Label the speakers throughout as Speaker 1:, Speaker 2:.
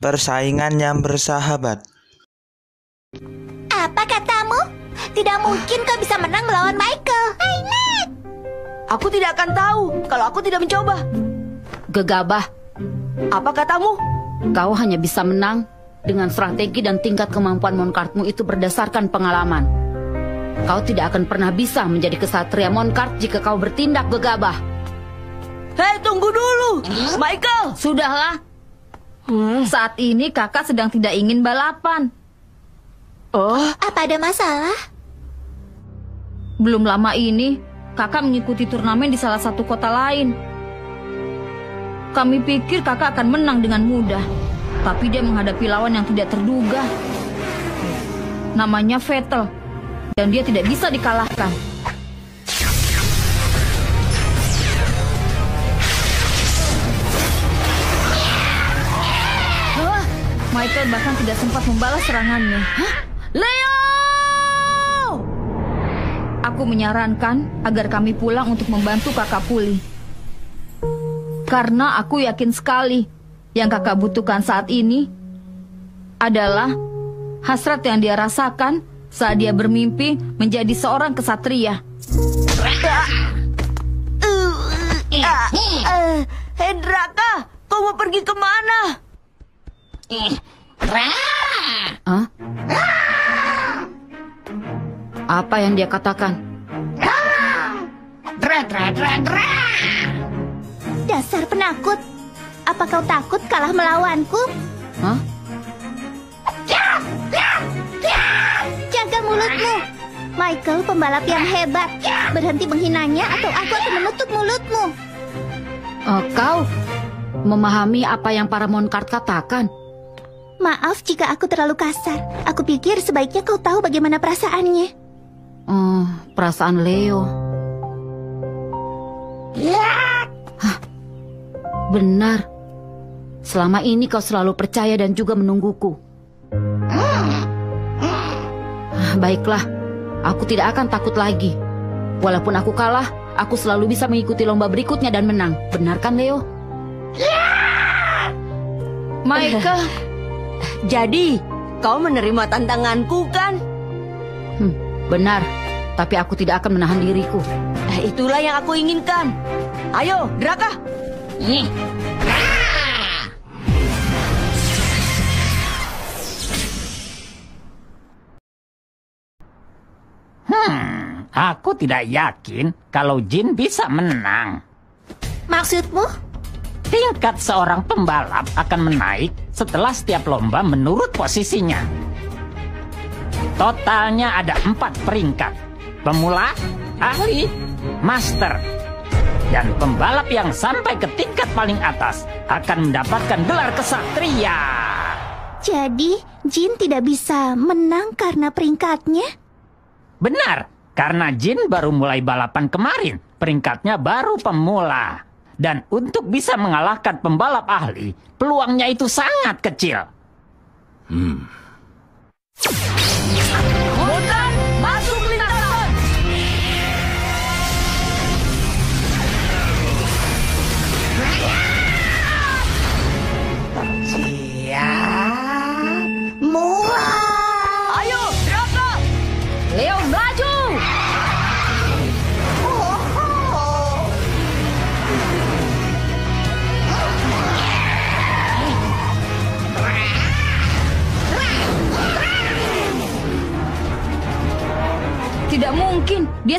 Speaker 1: persaingan yang bersahabat.
Speaker 2: Apa katamu? Tidak mungkin kau bisa menang melawan Michael. Ainet!
Speaker 3: Aku tidak akan tahu kalau aku tidak mencoba.
Speaker 4: Gegabah,
Speaker 3: Apa katamu?
Speaker 4: kau hanya bisa menang dengan strategi dan tingkat kemampuan monkartmu itu berdasarkan pengalaman. Kau tidak akan pernah bisa menjadi kesatria monkart jika kau bertindak gegabah.
Speaker 3: Hei, tunggu dulu. Michael,
Speaker 4: Sudahlah. Saat ini kakak sedang tidak ingin balapan.
Speaker 3: Oh,
Speaker 2: Apa ada masalah?
Speaker 4: Belum lama ini, kakak mengikuti turnamen di salah satu kota lain. Kami pikir kakak akan menang dengan mudah. Tapi dia menghadapi lawan yang tidak terduga. Namanya Vettel. Dan dia tidak bisa dikalahkan. Michael bahkan tidak sempat membalas serangannya. Leo! Aku menyarankan agar kami pulang untuk membantu kakak pulih. Karena aku yakin sekali yang kakak butuhkan saat ini adalah hasrat yang dia rasakan saat dia bermimpi menjadi seorang kesatria.
Speaker 3: eh, hei Draka, kau mau pergi ke mana?
Speaker 4: Hah? Apa yang dia katakan?
Speaker 2: Dasar penakut. Apa kau takut kalah melawanku?
Speaker 4: Hah?
Speaker 2: Jaga mulutmu. Michael pembalap yang hebat. Berhenti menghinanya atau aku akan menutup mulutmu.
Speaker 4: Eh, kau memahami apa yang para monkart katakan?
Speaker 2: Maaf jika aku terlalu kasar. Aku pikir sebaiknya kau tahu bagaimana perasaannya.
Speaker 4: Oh, perasaan Leo. Hah, benar. Selama ini kau selalu percaya dan juga menungguku. Ah, Baiklah, aku tidak akan takut lagi. Walaupun aku kalah, aku selalu bisa mengikuti lomba berikutnya dan menang. Benar kan, Leo? Michael,
Speaker 3: Jadi, kau menerima tantanganku kan?
Speaker 4: Hmm, benar. Tapi aku tidak akan menahan diriku.
Speaker 3: Eh, itulah yang aku inginkan. Ayo, Draka.
Speaker 5: Aku tidak yakin kalau Jin bisa menang.
Speaker 2: Maksudmu?
Speaker 5: Tingkat seorang pembalap akan menaik setelah setiap lomba menurut posisinya. Totalnya ada empat peringkat. Pemula, ahli, master. Dan pembalap yang sampai ke tingkat paling atas akan mendapatkan gelar kesatria.
Speaker 2: Jadi, Jin tidak bisa menang karena peringkatnya?
Speaker 5: Benar, karena Jin baru mulai balapan kemarin. Peringkatnya baru pemula. Dan untuk bisa mengalahkan pembalap ahli, peluangnya itu sangat kecil.
Speaker 3: Monkan,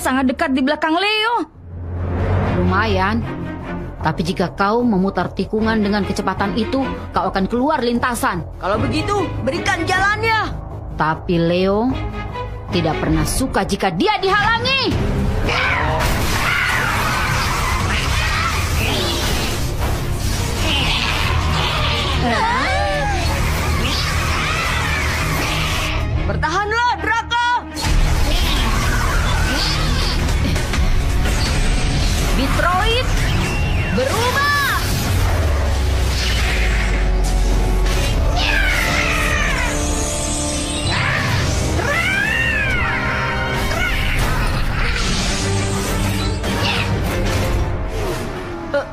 Speaker 4: sangat dekat di belakang Leo. Lumayan. Tapi jika kau memutar tikungan dengan kecepatan itu, kau akan keluar lintasan.
Speaker 3: Kalau begitu, berikan jalannya.
Speaker 4: Tapi Leo tidak pernah suka jika dia dihalangi.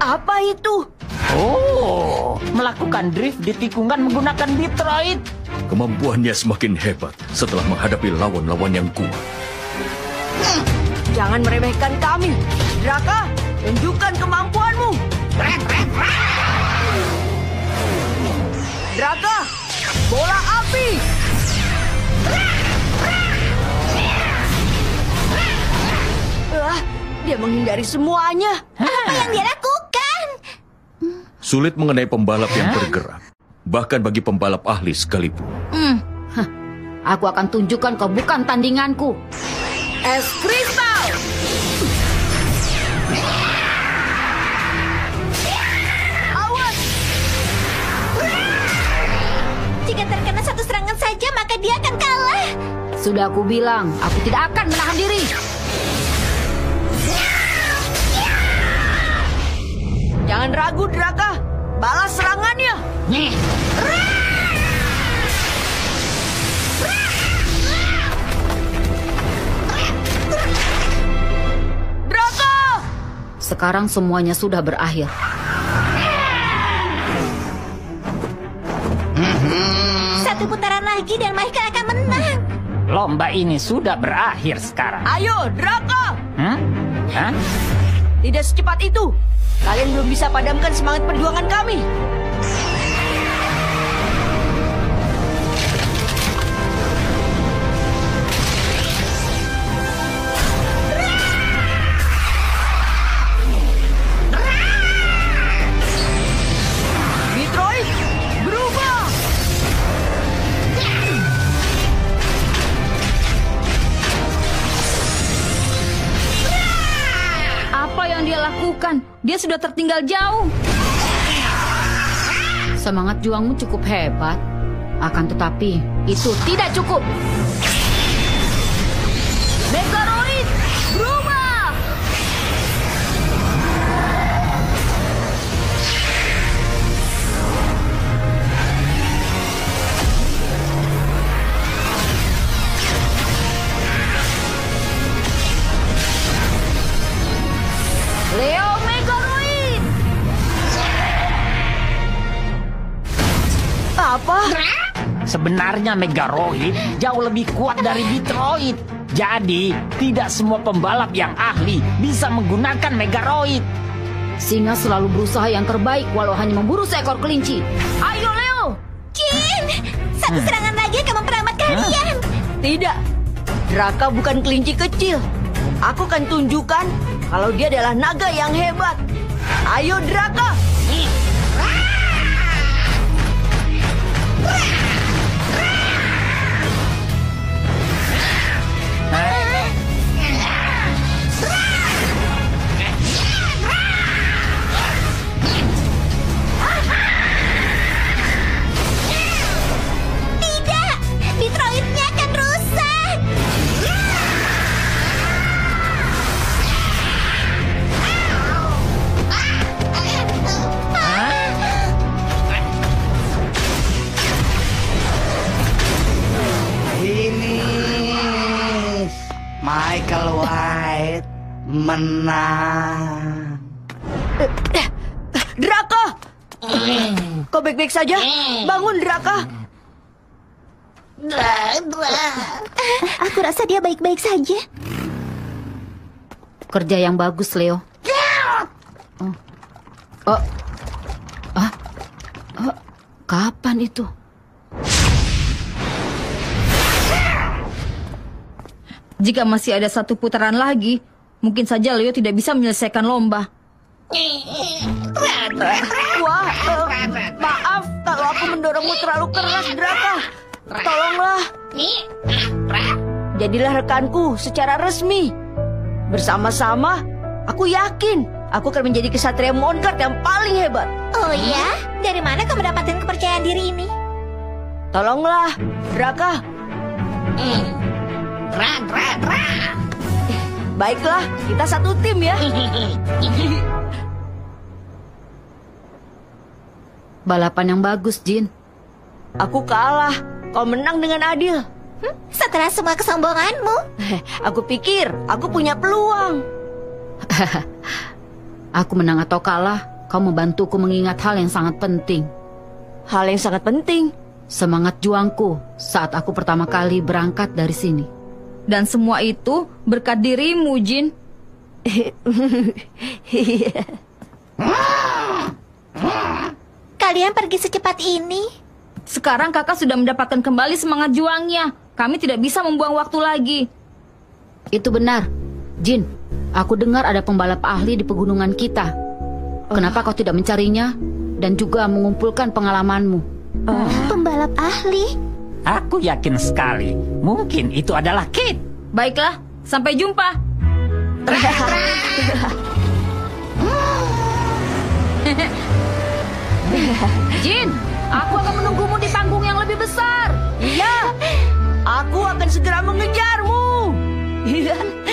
Speaker 3: Apa itu?
Speaker 5: Oh, melakukan drift di tikungan menggunakan Detroit.
Speaker 6: Kemampuannya semakin hebat setelah menghadapi lawan-lawan yang kuat.
Speaker 3: Jangan meremehkan kami. Draka, tunjukkan kemampuanmu. Draka, bola api. Ah, dia menghindari semuanya.
Speaker 2: Apa yang dia lakukan?
Speaker 6: Sulit mengenai pembalap yang bergerak. Bahkan bagi pembalap ahli sekalipun.
Speaker 4: Aku akan tunjukkan kau bukan tandinganku.
Speaker 3: Es kristal. Awas,
Speaker 2: Jika terkena satu serangan saja, maka dia akan kalah.
Speaker 4: Sudah aku bilang, aku tidak akan menahan diri.
Speaker 3: Jangan ragu Draka. Balas serangannya. Draka!
Speaker 4: Sekarang semuanya sudah berakhir.
Speaker 2: Satu putaran lagi dan Michael akan menang.
Speaker 5: Lomba ini sudah berakhir sekarang.
Speaker 3: Ayo, Draka!
Speaker 5: Hmm? Hah?
Speaker 3: Tidak secepat itu. Kalian belum bisa padamkan semangat perjuangan kami.
Speaker 4: Sudah tertinggal jauh. Semangat juangmu cukup hebat. Akan tetapi, itu tidak cukup.
Speaker 5: Sebenarnya Megaroid jauh lebih kuat dari Detroit. Jadi, tidak semua pembalap yang ahli bisa menggunakan Megaroid.
Speaker 4: Singa selalu berusaha yang terbaik walau hanya memburu seekor kelinci.
Speaker 3: Ayo, Leo!
Speaker 2: Jin, satu serangan lagi akan memperamat kalian.
Speaker 3: Tidak, Draka bukan kelinci kecil. Aku akan tunjukkan kalau dia adalah naga yang hebat. Ayo, Draka!
Speaker 2: Tidak,
Speaker 7: menang.
Speaker 3: Draka! Kau baik-baik saja? Bangun, Draka!
Speaker 2: Aku rasa dia baik-baik saja.
Speaker 4: Kerja yang bagus, Leo. Oh. Oh. Ah. Oh. Kapan itu?
Speaker 8: Jika masih ada satu putaran lagi, mungkin saja Leo tidak bisa menyelesaikan lomba.
Speaker 3: Wah, eh, maaf kalau aku mendorongmu terlalu keras, Draka. Tolonglah. Jadilah rekanku secara resmi. Bersama-sama, aku yakin aku akan menjadi kesatria Moncard yang paling hebat.
Speaker 2: Oh ya? Dari mana kau mendapatkan kepercayaan diri ini?
Speaker 3: Tolonglah, Draka. Baiklah, kita satu tim ya.
Speaker 4: Balapan yang bagus, Jin.
Speaker 3: Aku kalah. Kau menang dengan adil.
Speaker 2: Hmm? Setelah semua kesombonganmu,
Speaker 3: Aku pikir aku punya peluang.
Speaker 4: Aku menang atau kalah, kau membantuku mengingat hal yang sangat penting.
Speaker 3: Hal yang sangat penting.
Speaker 4: Semangat juangku saat aku pertama kali berangkat dari sini.
Speaker 8: Dan semua itu berkat dirimu, Jin.
Speaker 2: Kalian pergi secepat ini?
Speaker 8: Sekarang kakak sudah mendapatkan kembali semangat juangnya. Kami tidak bisa membuang waktu lagi.
Speaker 4: Itu benar. Jin, aku dengar ada pembalap ahli di pegunungan kita. Kenapa kau tidak mencarinya dan juga mengumpulkan pengalamanmu?
Speaker 2: Pembalap ahli?
Speaker 5: Aku yakin sekali, mungkin itu adalah Kit.
Speaker 8: Baiklah, sampai jumpa.
Speaker 4: Jin, aku akan menunggumu di panggung yang lebih besar.
Speaker 3: Iya, aku akan segera mengejarmu.